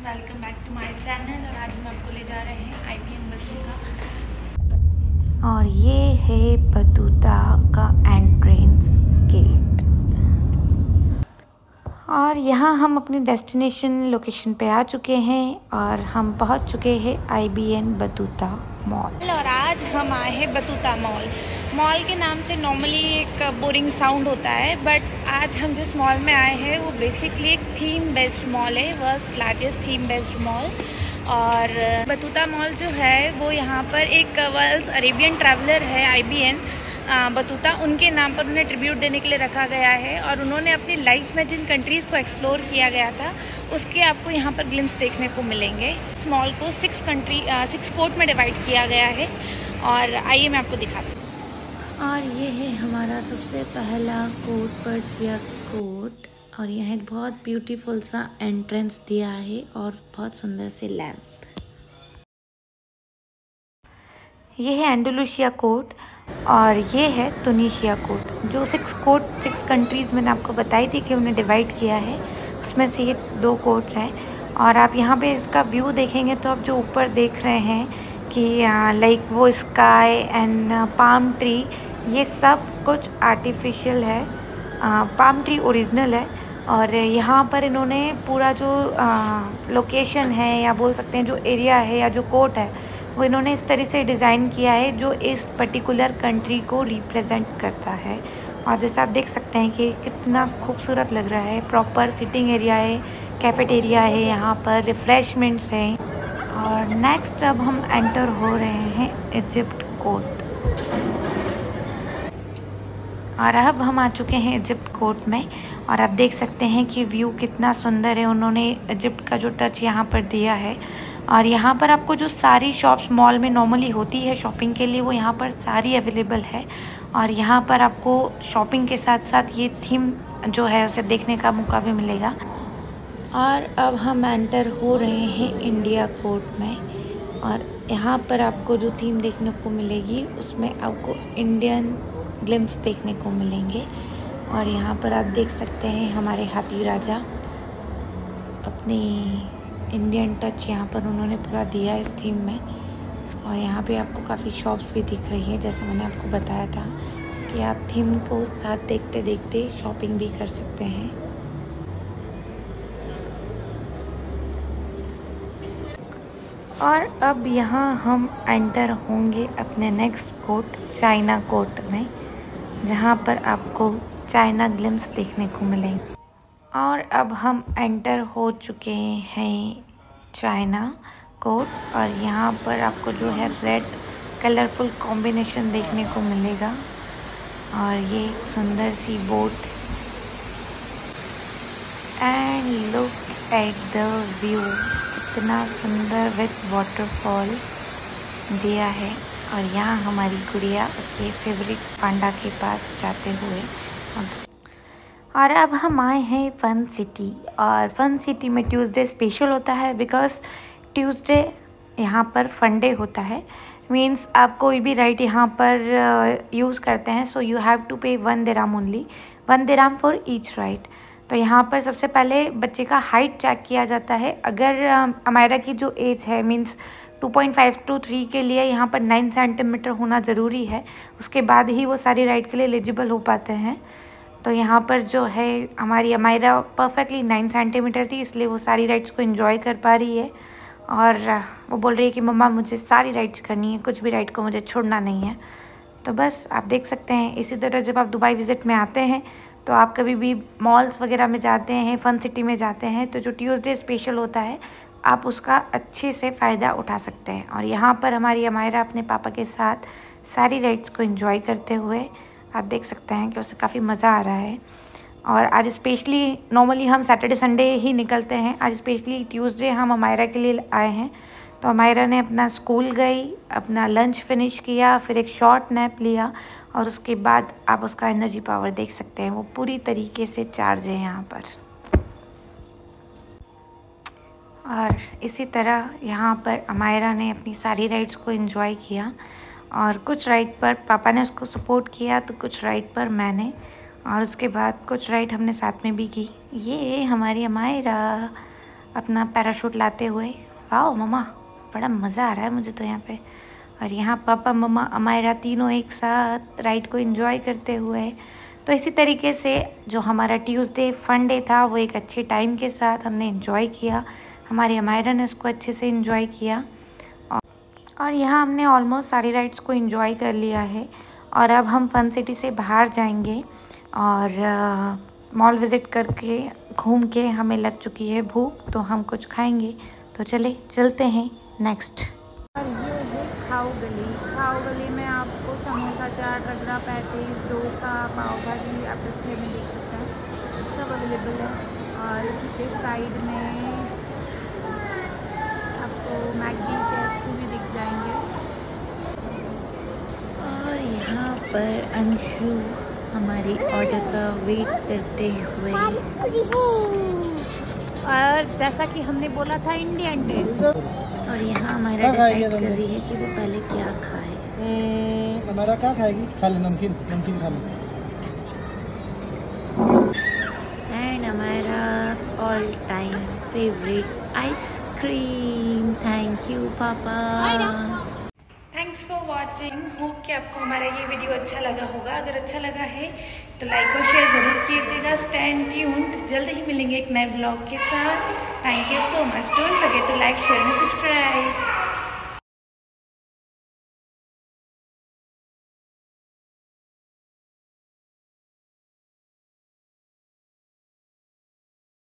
Welcome back to my channel और आज हम आपको ले जा रहे हैं बतूता और ये है बतूता का एंट्रेंस गेट और यहाँ हम अपनी डेस्टिनेशन लोकेशन पे आ चुके हैं और हम पहुँच चुके हैं Ibn Battuta mall और आज हम आए हैं बतूता मॉल मॉल के नाम से नॉर्मली एक बोरिंग साउंड होता है बट आज हम जिस मॉल में आए हैं, वो बेसिकली एक थीम बेस्ड मॉल है world's largest theme based mall और बतूता मॉल जो है, वो यहाँ पर एक वर्ल्ड्स अरेबियन ट्रैवलर है आई बी एन बतूता उनके नाम पर उन्हें ट्रिब्यूट देने के लिए रखा गया है और उन्होंने अपनी लाइफ में जिन कंट्रीज़ को एक्सप्लोर किया गया था, उसके आपको यहाँ पर ग्लिम्स देखने को मिलेंगे. इस मॉल को सिक्स कंट्री सिक्स कोर्ट में डिवाइड किया गया है और आइए मैं आपको दिखाती हूँ. और ये है हमारा सबसे पहला कोट, पर्सिया कोट। और यहाँ एक बहुत ब्यूटीफुल सा एंट्रेंस दिया है और बहुत सुंदर से लैम्प ये है एंडोलूशिया कोट और ये है तुनिशिया कोट, जो सिक्स कोट सिक्स कंट्रीज़ मैंने आपको बताई थी कि उन्हें डिवाइड किया है। उसमें से ये दो कोट हैं। और आप यहाँ पे इसका व्यू देखेंगे तो आप जो ऊपर देख रहे हैं कि लाइक वो स्काई एंड पाम ट्री ये सब कुछ आर्टिफिशियल है। पाम ट्री ओरिजिनल है और यहाँ पर इन्होंने पूरा जो लोकेशन है या बोल सकते हैं जो एरिया है या जो कोर्ट है, वो इन्होंने इस तरह से डिज़ाइन किया है जो इस पर्टिकुलर कंट्री को रिप्रेजेंट करता है। और जैसे आप देख सकते हैं कि कितना खूबसूरत लग रहा है। प्रॉपर सिटिंग एरिया है कैफेट एरिया है, यहाँ पर रिफ़्रेशमेंट्स हैं। और नेक्स्ट अब हम एंटर हो रहे हैं इजिप्ट कोर्ट और अब हम आ चुके हैं इजिप्ट कोर्ट में और आप देख सकते हैं कि व्यू कितना सुंदर है। उन्होंने इजिप्ट का जो टच यहाँ पर दिया है। और यहाँ पर आपको जो सारी शॉप्स मॉल में नॉर्मली होती है शॉपिंग के लिए, वो यहाँ पर सारी अवेलेबल है। और यहाँ पर आपको शॉपिंग के साथ साथ ये थीम जो है, उसे देखने का मौका भी मिलेगा। और अब हम एंटर हो रहे हैं इंडिया कोर्ट में। और यहाँ पर आपको जो थीम देखने को मिलेगी, उसमें आपको इंडियन ग्लिम्स देखने को मिलेंगे। और यहाँ पर आप देख सकते हैं हमारे हाथी राजा। अपनी इंडियन टच यहाँ पर उन्होंने पूरा दिया इस थीम में। और यहाँ पे आपको काफ़ी शॉप्स भी दिख रही हैं, जैसे मैंने आपको बताया था कि आप थीम को साथ देखते देखते शॉपिंग भी कर सकते हैं। और अब यहाँ हम एंटर होंगे अपने नेक्स्ट कोर्ट चाइना कोर्ट में। जहाँ पर आपको चाइना ग्लिम्स देखने को मिलेंगे और अब हम एंटर हो चुके हैं चाइना कोर्ट और यहाँ पर आपको जो है रेड कलरफुल कॉम्बिनेशन देखने को मिलेगा। और ये सुंदर सी boat. And look at the view कितना सुंदर विथ वाटरफॉल दिया है। और यहाँ हमारी गुड़िया उसके फेवरेट पांडा के पास जाते हुए और अब हम आए हैं फ़न सिटी और फ़न सिटी में ट्यूसडे स्पेशल होता है बिकॉज़ ट्यूसडे यहाँ पर फंडे होता है। मीन्स आप कोई भी राइड यहाँ पर यूज़ करते हैं so you have to pay one dirham only one dirham for each ride तो यहाँ पर सबसे पहले बच्चे का हाइट चेक किया जाता है। अगर अमायरा की जो एज है मीन्स 2.5 टू थ्री के लिए यहाँ पर 9 सेंटीमीटर होना ज़रूरी है। उसके बाद ही वो सारी राइड के लिए एलिजिबल हो पाते हैं। तो यहाँ पर जो है, हमारी अमायरा परफेक्टली 9 सेंटीमीटर थी, इसलिए वो सारी राइड्स को इन्जॉय कर पा रही है। और वो बोल रही है कि, मम्मा, मुझे सारी राइड्स करनी है, कुछ भी राइड को मुझे छोड़ना नहीं है। तो बस, आप देख सकते हैं, इसी तरह जब आप दुबई विज़िट में आते हैं तो आप कभी भी मॉल्स वगैरह में जाते हैं, फ़न सिटी में जाते हैं तो जो ट्यूसडे स्पेशल होता है आप उसका अच्छे से फ़ायदा उठा सकते हैं। और यहाँ पर हमारी अमायरा अपने पापा के साथ सारी राइड्स को इन्जॉय करते हुए आप देख सकते हैं कि उसे काफ़ी मज़ा आ रहा है। और आज स्पेशली नॉर्मली हम सैटरडे संडे ही निकलते हैं। आज स्पेशली ट्यूसडे हम अमायरा के लिए आए हैं। तो अमायरा ने अपना स्कूल गई, अपना लंच फिनिश किया, फिर एक शॉर्ट नैप लिया और उसके बाद आप उसका एनर्जी पावर देख सकते हैं। वो पूरी तरीके से चार्ज है यहाँ पर। और इसी तरह यहाँ पर अमायरा ने अपनी सारी राइड्स को एंजॉय किया और कुछ राइड पर पापा ने उसको सपोर्ट किया तो कुछ राइड पर मैंने और उसके बाद कुछ राइड हमने साथ में भी की। ये हमारी अमायरा अपना पैराशूट लाते हुए। वाओ मम्मा, बड़ा मज़ा आ रहा है मुझे तो यहाँ पे। और यहाँ पापा ममा अमायरा तीनों एक साथ राइड को इन्जॉय करते हुए। तो इसी तरीके से जो हमारा ट्यूसडे फन डे था, वो एक अच्छे टाइम के साथ हमने इन्जॉय किया। हमारी अमायरा ने उसको अच्छे से इन्जॉय किया। और यहाँ हमने ऑलमोस्ट सारी राइड्स को इन्जॉय कर लिया है। और अब हम फन सिटी से बाहर जाएँगे। और मॉल विज़िट करके, घूम के हमें लग चुकी है भूख तो हम कुछ खाएँगे। तो चले, चलते हैं। नेक्स्ट और ये है खाओ गली खाओ गली में आपको समोसा चाट रगड़ा पैटीज डोसा पाव भाजी आप डिस्प्ले में देख सकते हैं। सब अवेलेबल है। और इसी के साइड में आपको मैगी के भी दिख जाएँगे। और यहाँ पर अंशु हमारी ऑर्डर का वेट करते हुए और जैसा कि हमने बोला था इंडियन डिश और यहाँ हमारा डिसाइड कर रही है कि वो पहले क्या खाए। हम्म, हमारा क्या खाएगी? खा ले नमकीन नमकीन खा ले। एंड हमारा all time favourite ice cream Thank you, Papa. Thanks for watching hope कि आपको हमारा ये वीडियो अच्छा लगा होगा। अगर अच्छा लगा है तो लाइक और शेयर ज़रूर कीजिएगा। स्टैंड ट्यून्ड जल्द ही मिलेंगे एक नए ब्लॉग के साथ। Thank you so much don't forget to like share and subscribe